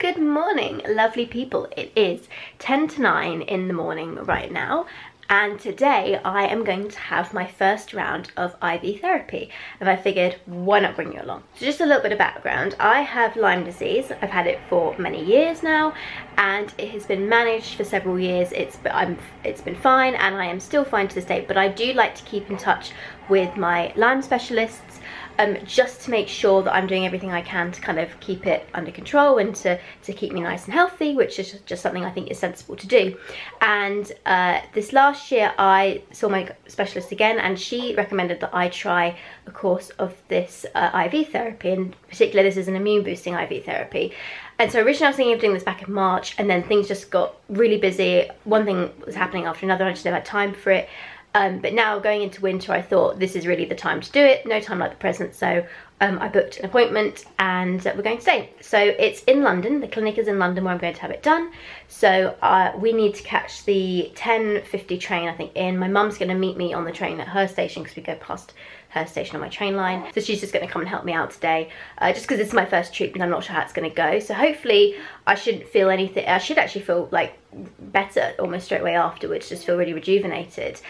Good morning, lovely people. It is 10 to 9 in the morning right now and today I am going to have my first round of IV therapy and I figured why not bring you along. So just a little bit of background, I have Lyme disease, I've had it for many years now and it has been managed for several years, it's, I'm, it's been fine and I am still fine to this day but I do like to keep in touch with my Lyme specialists um, just to make sure that I'm doing everything I can to kind of keep it under control and to, to keep me nice and healthy, which is just something I think is sensible to do. And uh, this last year I saw my specialist again and she recommended that I try a course of this uh, IV therapy. In particular, this is an immune boosting IV therapy. And so originally I was thinking of doing this back in March and then things just got really busy. One thing was happening after another, I just never had time for it. Um, but now going into winter, I thought this is really the time to do it. No time like the present. So um, I booked an appointment and we're going today. So it's in London. The clinic is in London where I'm going to have it done. So uh, we need to catch the 10.50 train, I think, in. My mum's going to meet me on the train at her station because we go past her station on my train line. So she's just going to come and help me out today. Uh, just because this is my first treatment, I'm not sure how it's going to go. So hopefully I shouldn't feel anything. I should actually feel like better almost straight away afterwards. Just feel really rejuvenated.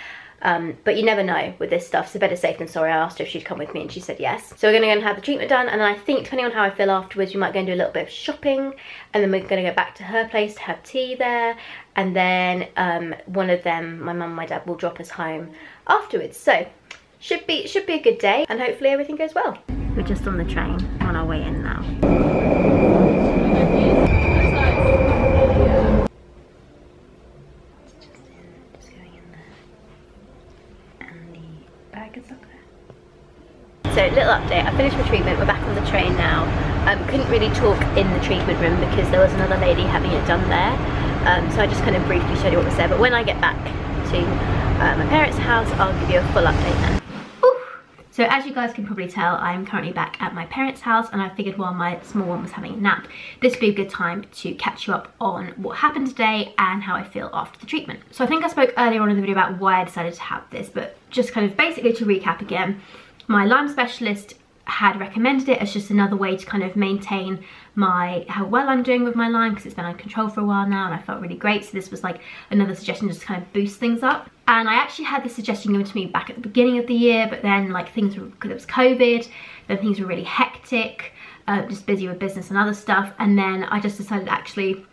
Um, but you never know with this stuff, so better safe than sorry. I asked her if she'd come with me and she said yes. So we're gonna go and have the treatment done and I think depending on how I feel afterwards, we might go and do a little bit of shopping and then we're gonna go back to her place to have tea there and then um, one of them, my mum and my dad, will drop us home afterwards. So should be, should be a good day and hopefully everything goes well. We're just on the train on our way in now. So little update, I finished my treatment, we're back on the train now. Um, couldn't really talk in the treatment room because there was another lady having it done there. Um, so I just kind of briefly showed you what was there. But when I get back to uh, my parents' house, I'll give you a full update then. So as you guys can probably tell, I'm currently back at my parents' house and I figured while my small one was having a nap, this would be a good time to catch you up on what happened today and how I feel after the treatment. So I think I spoke earlier on in the video about why I decided to have this, but just kind of basically to recap again, my Lyme specialist had recommended it as just another way to kind of maintain my how well I'm doing with my Lyme because it's been under control for a while now and I felt really great. So this was like another suggestion just to kind of boost things up. And I actually had this suggestion given to me back at the beginning of the year but then like things were because it was COVID then things were really hectic uh, just busy with business and other stuff. And then I just decided actually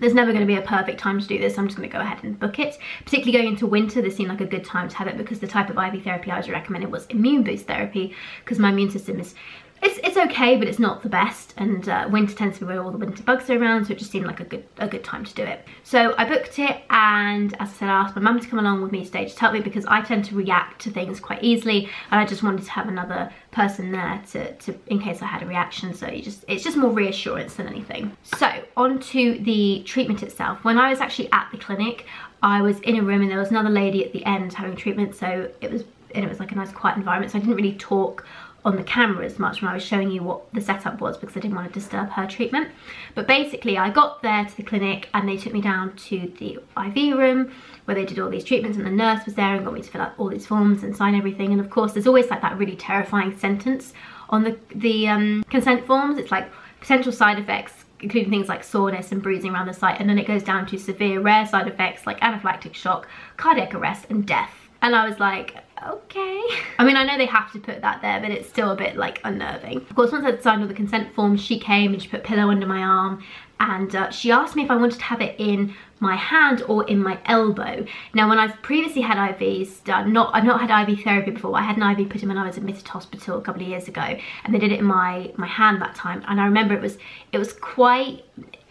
there's never going to be a perfect time to do this. I'm just going to go ahead and book it. Particularly going into winter, this seemed like a good time to have it because the type of IV therapy I was recommending was immune boost therapy because my immune system is it's, it's okay, but it's not the best. And uh, winter tends to be where all the winter bugs are around, so it just seemed like a good a good time to do it. So I booked it, and as I said, I asked my mum to come along with me today to help me because I tend to react to things quite easily, and I just wanted to have another person there to, to in case I had a reaction. So you just it's just more reassurance than anything. So on to the treatment itself. When I was actually at the clinic, I was in a room and there was another lady at the end having treatment, so it was and it was like a nice quiet environment so I didn't really talk on the camera as much when I was showing you what the setup was because I didn't want to disturb her treatment. But basically I got there to the clinic and they took me down to the IV room where they did all these treatments and the nurse was there and got me to fill out all these forms and sign everything. And of course there's always like that really terrifying sentence on the, the um, consent forms. It's like potential side effects including things like soreness and bruising around the site and then it goes down to severe rare side effects like anaphylactic shock, cardiac arrest and death. And I was like, okay. I mean, I know they have to put that there, but it's still a bit like unnerving. Of course, once I'd signed all the consent forms, she came and she put pillow under my arm and uh, she asked me if I wanted to have it in my hand or in my elbow. Now, when I've previously had IVs done, not I've not had IV therapy before. I had an IV put in when I was admitted to hospital a couple of years ago, and they did it in my my hand that time. And I remember it was it was quite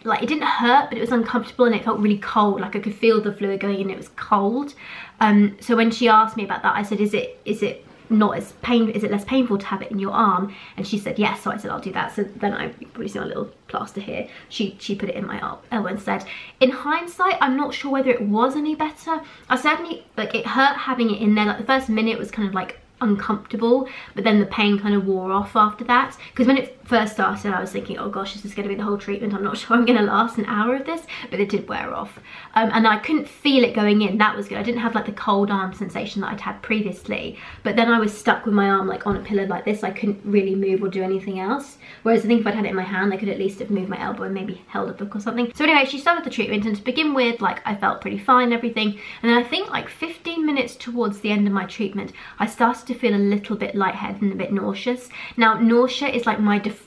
like it didn't hurt but it was uncomfortable and it felt really cold. Like I could feel the fluid going in it was cold. Um, so when she asked me about that I said is it is it not as pain is it less painful to have it in your arm? And she said yes. So I said I'll do that. So then I probably see my little plaster here. She she put it in my arm elbow instead in hindsight I'm not sure whether it was any better. I certainly like it hurt having it in there. Like the first minute was kind of like uncomfortable but then the pain kind of wore off after that. Because when it first started, I was thinking, oh gosh, this is going to be the whole treatment. I'm not sure I'm going to last an hour of this, but it did wear off. Um, and I couldn't feel it going in. That was good. I didn't have like the cold arm sensation that I'd had previously. But then I was stuck with my arm like on a pillow like this. I couldn't really move or do anything else. Whereas I think if I'd had it in my hand, I could at least have moved my elbow and maybe held a book or something. So anyway, she started the treatment and to begin with, like I felt pretty fine everything. And then I think like 15 minutes towards the end of my treatment, I started to feel a little bit lightheaded and a bit nauseous. Now, nausea is like my default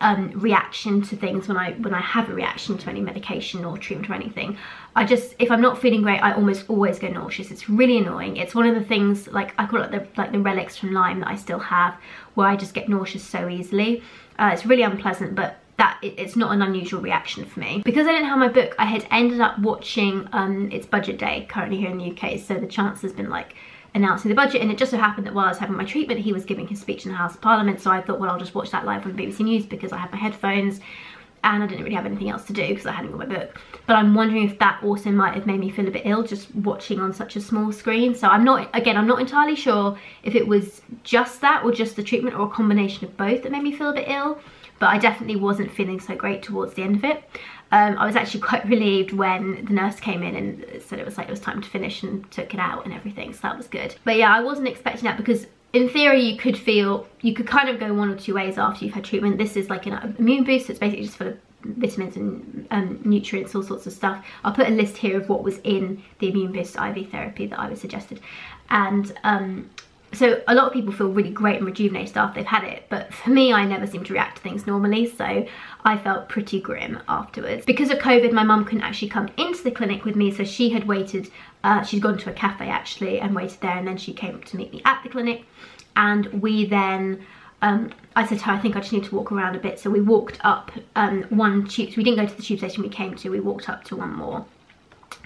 um, reaction to things when I when I have a reaction to any medication or treatment or anything. I just if I'm not feeling great, I almost always go nauseous. It's really annoying. It's one of the things like I call it the like the relics from Lyme that I still have, where I just get nauseous so easily. Uh, it's really unpleasant, but that it, it's not an unusual reaction for me. Because I didn't have my book, I had ended up watching um, It's Budget Day currently here in the UK, so the Chancellor's been like announcing the budget and it just so happened that while I was having my treatment he was giving his speech in the House of Parliament so I thought well I'll just watch that live on BBC News because I have my headphones and I didn't really have anything else to do because I hadn't got my book. But I'm wondering if that also might have made me feel a bit ill just watching on such a small screen. So I'm not, again, I'm not entirely sure if it was just that or just the treatment or a combination of both that made me feel a bit ill. But I definitely wasn't feeling so great towards the end of it. Um, I was actually quite relieved when the nurse came in and said it was like it was time to finish and took it out and everything, so that was good. But yeah, I wasn't expecting that because in theory you could feel, you could kind of go one or two ways after you've had treatment. This is like an immune boost, so it's basically just full of vitamins and um, nutrients, all sorts of stuff. I'll put a list here of what was in the immune boost IV therapy that I was suggested. And um, so a lot of people feel really great and rejuvenated after they've had it but for me I never seem to react to things normally so I felt pretty grim afterwards. Because of COVID my mum couldn't actually come into the clinic with me so she had waited, uh, she'd gone to a cafe actually and waited there and then she came up to meet me at the clinic and we then um, I said to her, I think I just need to walk around a bit. So we walked up um, one tube, so we didn't go to the tube station we came to, we walked up to one more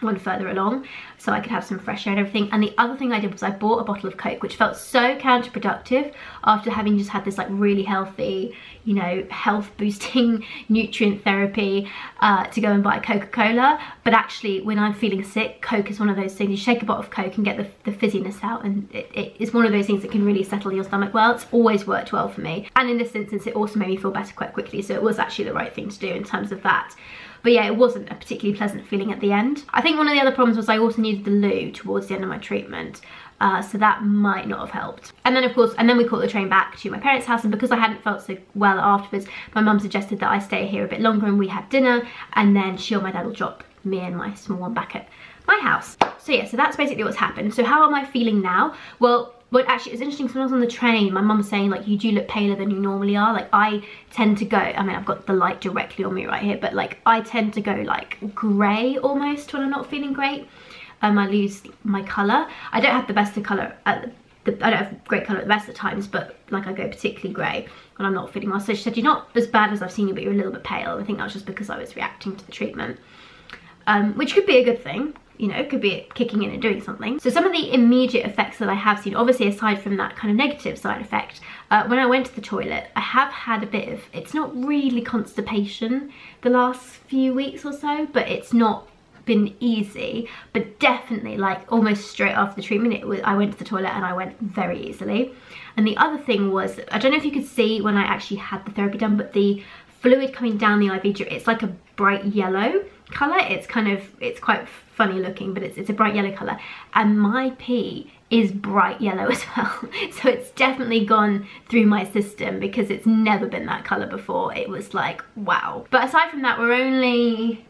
one further along so I could have some fresh air and everything. And the other thing I did was I bought a bottle of coke which felt so counterproductive after having just had this like really healthy you know health boosting nutrient therapy uh, to go and buy Coca-Cola. But actually when I'm feeling sick coke is one of those things. You shake a bottle of coke and get the, the fizziness out and it, it is one of those things that can really settle your stomach well. It's always worked well for me. And in this instance it also made me feel better quite quickly. So it was actually the right thing to do in terms of that but yeah, it wasn't a particularly pleasant feeling at the end. I think one of the other problems was I also needed the loo towards the end of my treatment. Uh, so that might not have helped. And then of course, and then we caught the train back to my parents' house and because I hadn't felt so well afterwards, my mum suggested that I stay here a bit longer and we had dinner and then she or my dad will drop me and my small one back at my house. So yeah, so that's basically what's happened. So how am I feeling now? Well, but actually, it's interesting because when I was on the train, my mum was saying, like, you do look paler than you normally are. Like, I tend to go, I mean, I've got the light directly on me right here, but, like, I tend to go, like, grey almost when I'm not feeling great. Um, I lose my colour. I don't have the best of colour at the, I don't have great colour at the best of times, but, like, I go particularly grey when I'm not feeling well. So she said, you're not as bad as I've seen you, but you're a little bit pale. I think that was just because I was reacting to the treatment. Um, which could be a good thing you know, could be kicking in and doing something. So some of the immediate effects that I have seen, obviously aside from that kind of negative side effect, uh, when I went to the toilet, I have had a bit of, it's not really constipation the last few weeks or so, but it's not been easy, but definitely like almost straight after the treatment, it was, I went to the toilet and I went very easily. And the other thing was, I don't know if you could see when I actually had the therapy done, but the fluid coming down the IV drip, it's like a bright yellow colour. It's kind of, it's quite funny looking, but it's, it's a bright yellow colour. And my pee is bright yellow as well. so it's definitely gone through my system because it's never been that colour before. It was like, wow. But aside from that, we're only,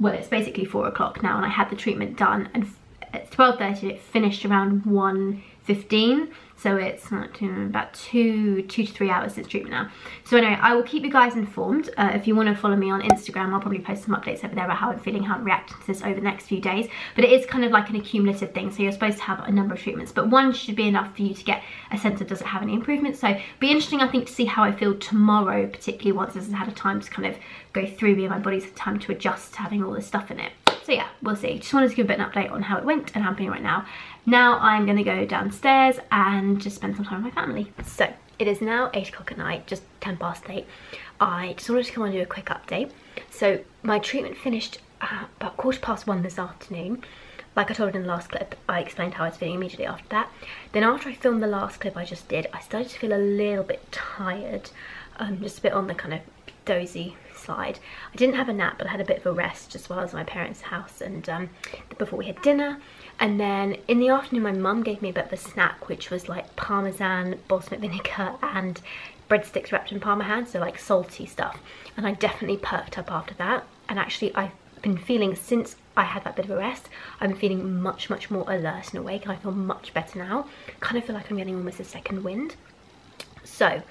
well, it's basically four o'clock now and I had the treatment done and at 12.30 it finished around 1.15 so it's about two two to three hours since treatment now. So anyway i will keep you guys informed. Uh, if you want to follow me on instagram i'll probably post some updates over there about how i'm feeling how i'm reacting to this over the next few days. But it is kind of like an accumulative thing so you're supposed to have a number of treatments but one should be enough for you to get a sense of does it have any improvement. So be interesting i think to see how i feel tomorrow particularly once this has had a time to kind of go through me and my body's had time to adjust to having all this stuff in it so yeah, we'll see. Just wanted to give a bit of an update on how it went and feeling right now. Now I'm to go downstairs and just spend some time with my family. So it is now 8 o'clock at night, just 10 past 8. I just wanted to come and do a quick update. So my treatment finished at about quarter past 1 this afternoon. Like I told in the last clip, I explained how I was feeling immediately after that. Then after I filmed the last clip I just did, I started to feel a little bit tired. um, just a bit on the kind of dozy side. I didn't have a nap, but I had a bit of a rest just while I was at my parents' house and um, before we had dinner. And then in the afternoon, my mum gave me a bit of a snack, which was like parmesan, balsamic vinegar, and breadsticks wrapped in parmesan, so like salty stuff. And I definitely perked up after that. And actually, I've been feeling since I had that bit of a rest, I'm feeling much, much more alert and awake, and I feel much better now. Kind of feel like I'm getting almost a second wind. So,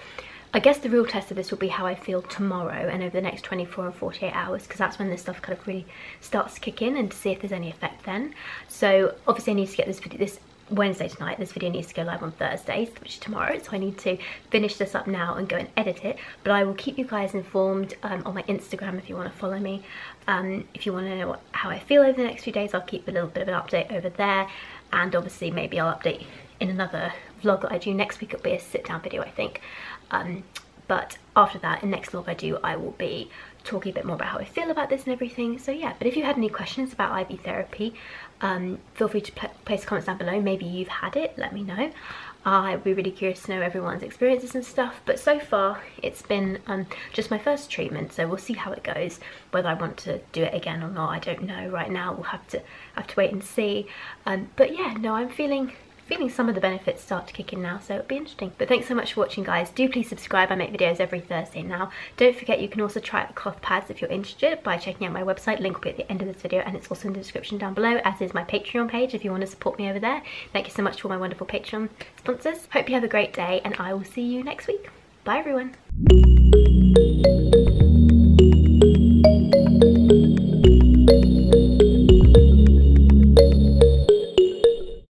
I guess the real test of this will be how I feel tomorrow and over the next 24 or 48 hours because that's when this stuff kind of really starts to kick in and to see if there's any effect then. So obviously I need to get this video, this Wednesday tonight. This video needs to go live on Thursday, which is tomorrow. So I need to finish this up now and go and edit it. But I will keep you guys informed um, on my Instagram if you want to follow me. Um, if you want to know what, how I feel over the next few days, I'll keep a little bit of an update over there. And obviously maybe I'll update in another vlog that I do next week. It'll be a sit down video, I think. Um, but after that, in next vlog I do, I will be talking a bit more about how I feel about this and everything. So yeah, but if you had any questions about IV therapy, um, feel free to place comments down below. Maybe you've had it, let me know. I'd be really curious to know everyone's experiences and stuff. But so far, it's been um, just my first treatment, so we'll see how it goes. Whether I want to do it again or not, I don't know. Right now, we'll have to have to wait and see. Um, but yeah, no, I'm feeling feeling some of the benefits start to kick in now so it'll be interesting. But thanks so much for watching guys. Do please subscribe. I make videos every thursday now. Don't forget you can also try out the cloth pads if you're interested by checking out my website. Link will be at the end of this video and it's also in the description down below as is my patreon page if you want to support me over there. Thank you so much for my wonderful patreon sponsors. Hope you have a great day and i will see you next week. Bye everyone